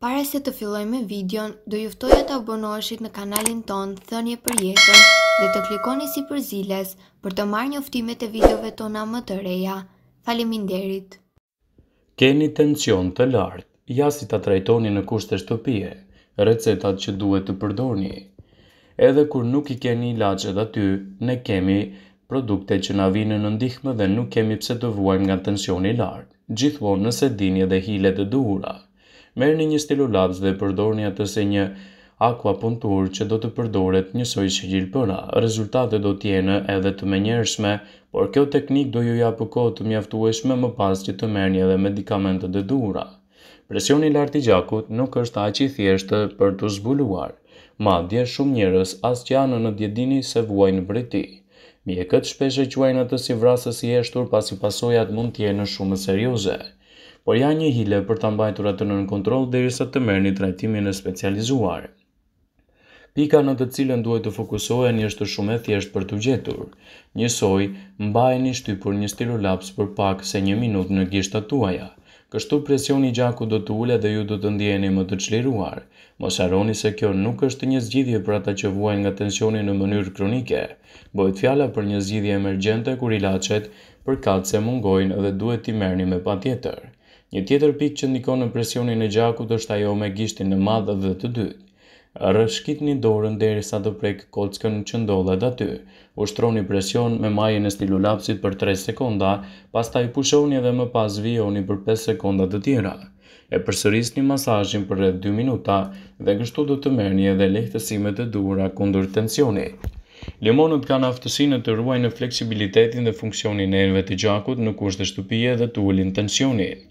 Para se të fillojmë me videon, do ju ftoja të abonoheshit në kanalin tonë Thënie për Jetën dhe të klikoni sipër ziles për të marrë njoftimet e videove tona më të reja. Faleminderit! Keni tension të lartë, ja si ta trajtoni në kushte shtëpie, recetat që duhet të përdorni. Edhe kur nuk i keni ilaçet aty, ne kemi produkte që na vijnë në ndihmë dhe nuk kemi pse të vuajmë nga tensioni i lartë, gjithmonë nëse dini edhe hilet e duhura. Merrni një stilolaps dhe përdorni atë si një akupunturë që do të përdoret njësoj si gjilpëra. Rezultatet do të jenë edhe të menjëhershme, por kjo teknikë do ju japë kohë të mjaftueshme më pas që të merrni edhe medikamentet e duhura. Presioni i lartë i gjakut nuk është aq i thjeshtë për t'u zbuluar. Madje, shumë njerëz as që janë në dijeni se vuajnë prej tij. Mjekët shpesh e quajnë atë si vrasës i heshtur pasi pasojat mund të jenë shumë serioze. Por ja një hile për ta mbajtur atë nën kontroll derisa të merrni trajtimin e specializuar. Pika në të cilën duhet të fokusoheni është shumë e thjeshtë për t'u gjetur. Njësoj, mbajeni shtypur një stilolaps për pak se një minutë në gishtat tuaja. Kështu presioni i gjakut do të ulet dhe ju do të ndiheni më të çliruar. Mos harroni se kjo nuk është një zgjidhje për ata që vuajnë nga tensioni në mënyrë kronike. Bëhet fjala për një zgjidhje emergjente kur ilaçet Përkatëse mungojnë dhe duhet t'i merrni me patjetër. Një tjetër pikë që ndikon në presionin e gjakut është ajo me gishtin e madh dhe të dytë. Rrëshkitni dorën derisa të prekë kockën që ndodhet aty. Ushtroni presion me majën e stilolapsit për tre sekonda, pastaj pushoni edhe më pas vijoni për pesë sekonda të tjera. E përsërisni masazhin për rreth dy minuta dhe kështu do të merrni edhe lehtësimet e duhura kundër tensionit. Limonët kanë aftësinë të ruajnë fleksibilitetin dhe funksionin e enëve të gjakut në kushte shtëpie dhe të ulin tensionin.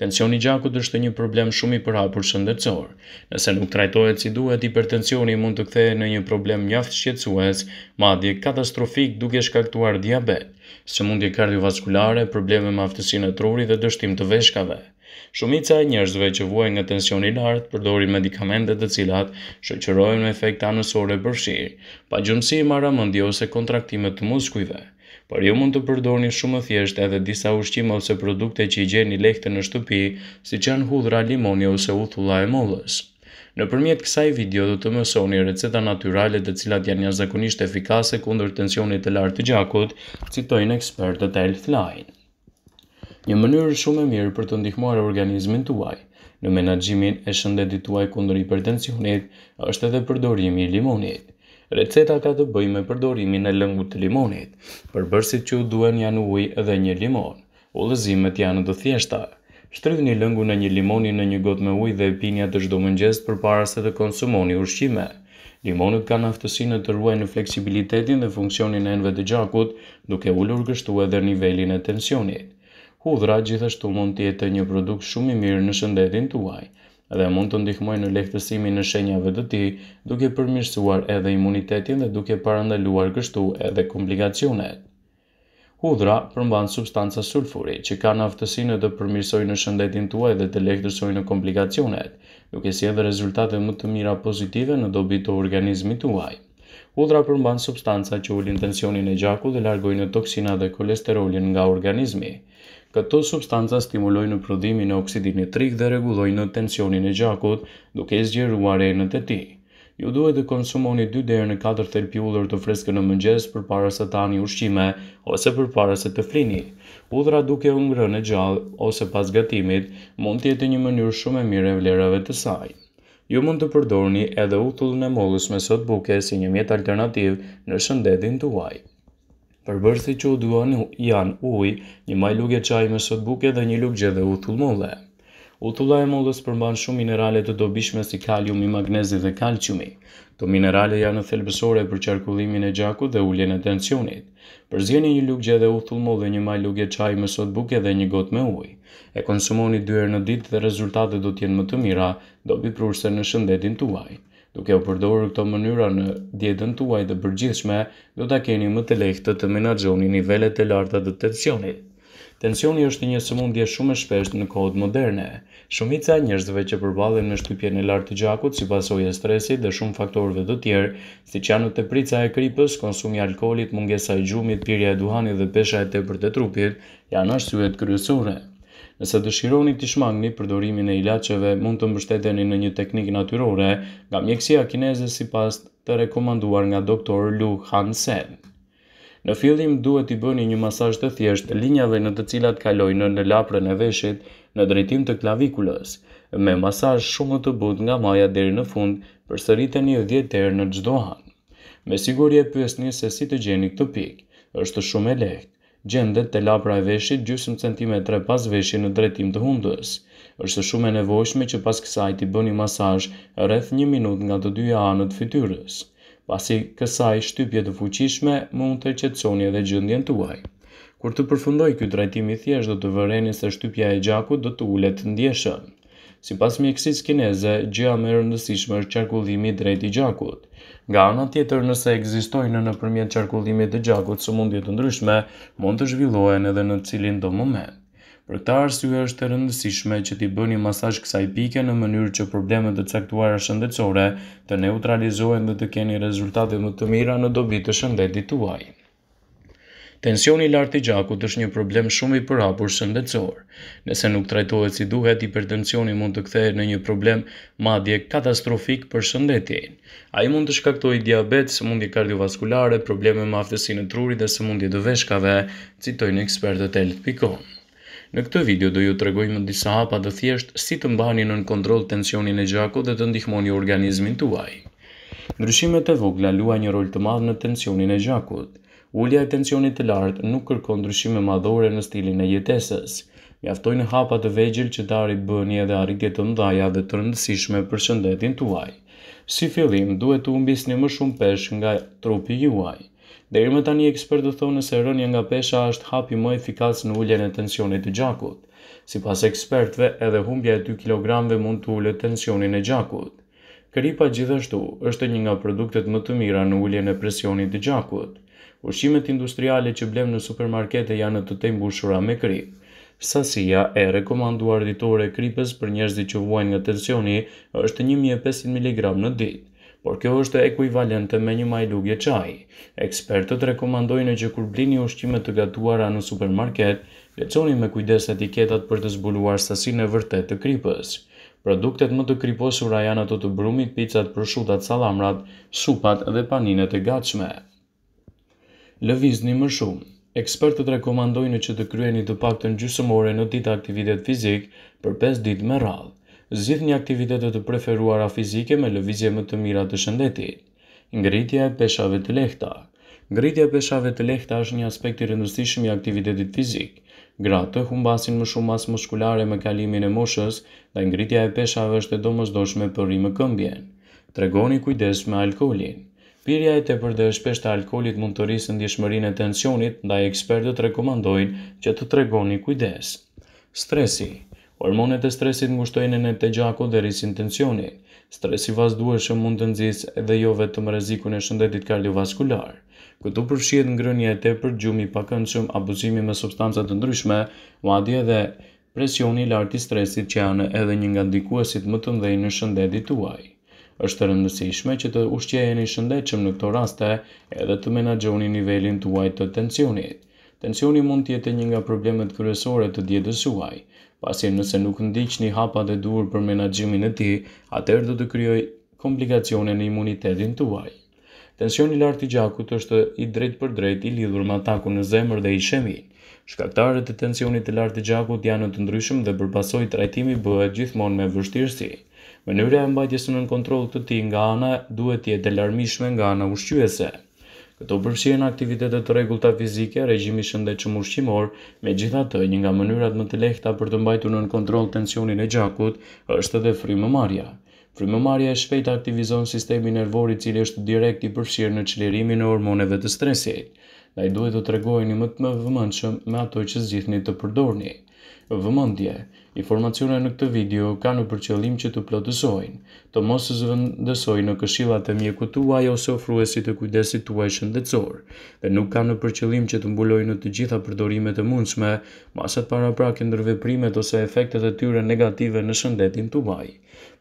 Tensioni i gjakut është një problem shumë i përhapur shëndetësor. Nëse nuk trajtohet si duhet, hipertensioni mund të kthehet në një problem mjaft shqetësues, madje katastrofik, duke shkaktuar diabet. sëmundje kardiovaskulare, probleme me aftësinë e trurit dhe dështim të veshkave. Shumica e njerëzve që vuajnë nga tensioni i lartë përdorin medikamente të cilat shoqërohen me efekte anësore përfshirë pagjumësi, marramendje ose kontraktime të muskujve. Por ju mund të përdorni shumë më thjesht edhe disa ushqime ose produkte që i gjeni lehtë në shtëpi, siç janë hudhra, limoni ose uthulla e mollës. Nëpërmjet kësaj video do të mësoni receta natyrale të cilat janë jashtëzakonisht efikase kundër tensionit të lartë të gjakut, citojnë ekspertët e Healthline. Një mënyrë shumë e mirë për të ndihmuar organizmin tuaj në menaxhimin e shëndetit tuaj kundër hipertensionit është edhe përdorimi i limonit. Receta ka të bëjë me përdorimin e lëngut të limonit. Përbërësit që u duhen janë ujë dhe një limon. Udhëzimet janë të thjeshta. Shtrydhni lëngun e një limoni në një gotë me ujë dhe pijeni atë çdo mëngjes përpara se të konsumoni ushqime. Limonët kanë aftësinë të ruajnë fleksibilitetin dhe funksionin e enëve të gjakut, duke ulur kështu edhe nivelin e tensionit. Hudhra gjithashtu mund të jetë një produkt shumë i mirë në shëndetin tuaj dhe mund të ndihmojë në lehtësimin e shenjave të tij, duke përmirësuar edhe imunitetin dhe duke parandaluar kështu edhe komplikacionet. Hudhra përmban substanca sulfuri, që kanë aftësinë të përmirësojnë shëndetin tuaj dhe të lehtësojnë komplikacionet, duke sjellë rezultate më të mira pozitive në dobi të organizmit tuaj. Hudhra përmban substanca që ulin tensionin e gjakut dhe largojnë toksinat dhe kolesterolin nga organizmi. Këto substanca stimulojnë prodhimin e oksidit nitrik dhe rregullojnë tensionin e gjakut, duke zgjeruar enët e tij. Ju duhet të konsumoni dy deri në katër thelpinj hudhër të freskët në mëngjes përpara se të hani ushqime ose përpara se të flini. Hudhra duke u ngrënë e gjallë ose pas gatimit mund të jetë një mënyrë shumë e mirë e vlerave të saj. Ju mund të përdorni edhe uthullën e mollës me sodë buke si një mjet alternativ në shëndetin tuaj. Përbërësit që u duan janë ujë, një majë luge çaji me sodë buke dhe një lugë gjelle uthull molle. Uthulla e mollës përmban shumë minerale të dobishme si kaliumi, magnezi dhe kalciumi. Këto minerale janë thelbësore për qarkullimin e gjakut dhe uljen e tensionit. Përzieni një lugë gjelle uthull molle, një majë luge çaji me sodë buke dhe një gotë me ujë. E konsumoni dy herë në ditë dhe rezultatet do të jenë më të mira dobiprurëse në shëndetin tuaj. Duke u përdorur këto mënyra në dietën tuaj të përgjithshme, do ta keni më të lehtë të menaxhoni nivelet e larta të tensionit. Tensioni është një sëmundje shumë e shpeshtë në kohët moderne. Shumica e njerëzve që përballen me shtypjen e lartë të gjakut si pasojë e stresit dhe shumë faktorëve të tjerë, siç janë teprica e kripës, konsumi i alkoolit, mungesa e gjumit, pirja e duhanit dhe pesha e tepërt e trupit, janë arsyet kryesore. Nëse dëshironi t'i shmangni përdorimin e ilaçeve, mund të mbështeteni në një teknikë natyrore nga mjekësia kineze sipas të rekomanduar nga doktor Lu Hansen. Në fillim duhet t'i bëni një masazh të thjeshtë linjave në të cilat kalojnë në laprën e veshit në drejtim të klavikulës. Me masazh shumë të butë nga maja deri në fund, përsëriteni dhjetë herë në çdo anë. Me siguri e pyesni se si të gjeni këtë pikë. Është shumë e lehtë. Gjendet te llapa e veshit gjysmë centimetre pas veshit në drejtim të hundës. Është shumë e nevojshme që pas kësaj t'i bëni masazh rreth një minutë nga të dyja anët e fytyrës. Pasi kësaj shtypje të fuqishme, mund të qetësoni edhe gjendjen tuaj. Kur të përfundojë ky trajtim i thjeshtë do të vëreni se shtypja e gjakut do të ulet ndjeshëm. Sipas mjekësisë kineze, gjëja më e rëndësishme është qarkullimi i drejtë i gjakut. Nga ana tjetër, nëse ekzistojnë nëpërmjet qarkullimit të gjakut sëmundje të ndryshme, mund të zhvillohen edhe në cilindo moment. Për këtë arsye është e rëndësishme që t'i bëni masazh kësaj pike në mënyrë që problemet e caktuara shëndetësore të neutralizohen dhe të keni rezultate më të mira në dobi të shëndetit tuaj. Tensioni i lartë i gjakut është një problem shumë i përhapur shëndetësor. Nëse nuk trajtohet si duhet, hipertensioni mund të kthehet në një problem madje katastrofik për shëndetin. Ai mund të shkaktojë diabet, sëmundje kardiovaskulare, probleme me aftësinë e trurit dhe sëmundje të veshkave, citojnë ekspertët e health.com. Në këtë video do ju tregojmë disa hapa të thjeshtë si të mbani nën kontroll tensionin e gjakut dhe të ndihmoni organizmin tuaj. Ndryshimet e vogla luajnë një rol të madh në tensionin e gjakut. Ulja e tensionit të lartë nuk kërkon ndryshime madhore në stilin e jetesës. Mjaftojnë hapa të vegjël që të arrijë bëni edhe arritje të mëdha dhe të rëndësishme për shëndetin tuaj. Si fillim, duhet të humbisni më shumë peshë nga trupi juaj. Deri më tani ekspertët thonë se rënia nga pesha është hapi më efikas në uljen e tensionit të gjakut. Sipas ekspertëve, edhe humbja e dy kilogramëve mund të ulë tensionin e gjakut. Kripa gjithashtu, është një nga produktet më të mira në uljen e presionit të gjakut. Ushqimet industriale që blejmë në supermarkete janë të tejmbushura me kripë. Sasia e rekomanduar ditore e kripës për njerëzit që vuajnë nga tensioni është një mijë e pesëqind miligramë në ditë. Por kjo është ekuivalente me një majë luge çaji. Ekspertët rekomandojnë që kur blini ushqime të gatuara në supermarket, lexoni me kujdes etiketat për të zbuluar sasinë e vërtetë të kripës. Produktet më të kriposura janë ato të brumit, picat, proshutat, sallamrat, supat dhe paninet e gatshme. Lëvizni më shumë. Ekspertët rekomandojnë që të kryeni të paktën gjysmë ore në ditë aktivitet fizik për pesë ditë me radhë. Zgjidhni aktivitete të preferuara fizike me lëvizje më të mira të shëndetit. Ngritja e peshave të lehta. Ngritja e peshave të lehta është një aspekt i rëndësishëm i aktivitetit fizik. Gratë humbasin më shumë masë muskulare me kalimin e moshës, dhe ngritja e peshave është e domosdoshme për rimëkëmbjen. Tregoni kujdes me alkoolin. Pirja e tepërt dhe e shpeshtë e alkoolit mund të rrisë ndjeshmërinë e tensionit, ndaj ekspertët rekomandojnë që të tregoni kujdes. Stresi, Hormonet e stresit ngushtojnë enët e gjakut dhe rrisin tensionin. Stresi i vazhdueshëm mund të nxisë edhe jo vetëm rrezikun e shëndetit kardiovaskular. Këtu përfshihet ngrënia e tepërt, gjumi i pakëndshëm, abuzimi me substanca të ndryshme, madje edhe Presioni i lartë i stresit që janë edhe një nga ndikuesit më të mëdhenj në shëndetin tuaj. Është e rëndësishme që të ushqeheni shëndetshëm në këto raste edhe të menaxhoni nivelin tuaj të tensionit. Tensioni mund të jetë një nga problemet kryesore të dietës suaj, pasi nëse nuk ndiqni hapat e duhur për menaxhimin e tij, atëherë do të krijojë komplikacione në imunitetin tuaj. Tensioni i lartë i gjakut është i drejtpërdrejtë i lidhur me atakun në zemër dhe isheminë. Shkaktarët e tensionit të lartë të gjakut janë të ndryshëm dhe për pasojë trajtimi bëhet gjithmonë me vështirësi. Mënyra e mbajtjes nën kontroll të tij nga ana duhet të jetë e larmishme nga ana ushqyese. Këtu përfshihen aktivitete të rregullta fizike, regjim i shëndetshëm ushqimor, megjithatë, një nga mënyrat më të lehta për të mbajtur nën kontroll tensionin e gjakut është edhe frymëmarrja. Frymëmarrja e shpejtë aktivizon sistemin nervor i cili është direkt i përfshirë në çlirimin e hormoneve të stresit. Ndaj duhet të tregoheni më të vëmendshëm me ato që zgjidhni të përdorni. Vëmendje, Informacionet në këtë video kanë për qëllim që të plotësojnë, të mos zëvendësojnë këshillat e mjekut tuaj ose ofruesit të kujdesit tuaj shëndetësor dhe nuk kanë për qëllim që të mbulojnë të gjitha përdorimet e mundshme masat paraprake ndërveprimet ose efektet e tyre negative në shëndetin tuaj.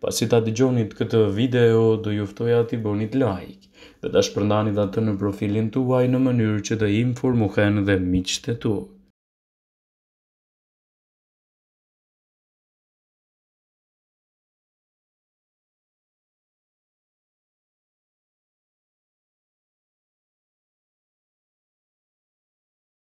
Pasi ta dëgjonit këtë video, do ju ftoja t'i bënit like dhe ta shpërndanit atë në profilin tuaj në mënyrë që të informohen dhe miqtë e tuaj.